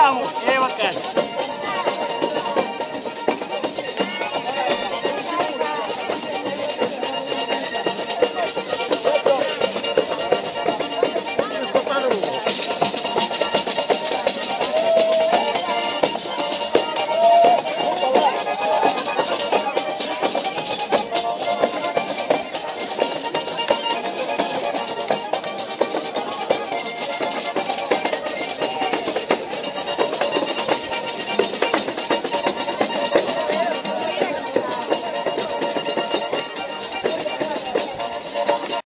É, eu bacana.